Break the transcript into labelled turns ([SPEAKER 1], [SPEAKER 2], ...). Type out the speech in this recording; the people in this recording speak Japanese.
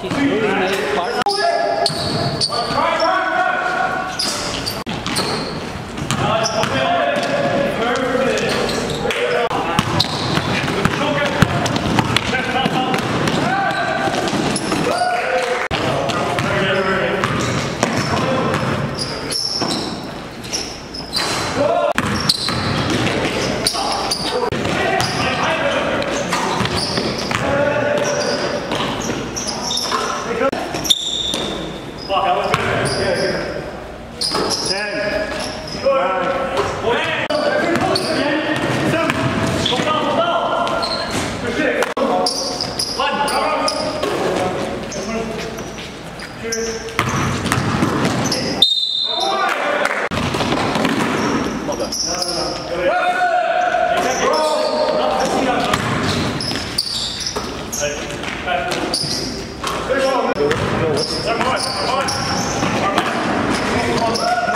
[SPEAKER 1] she's really made it part. はい。Come on, come on.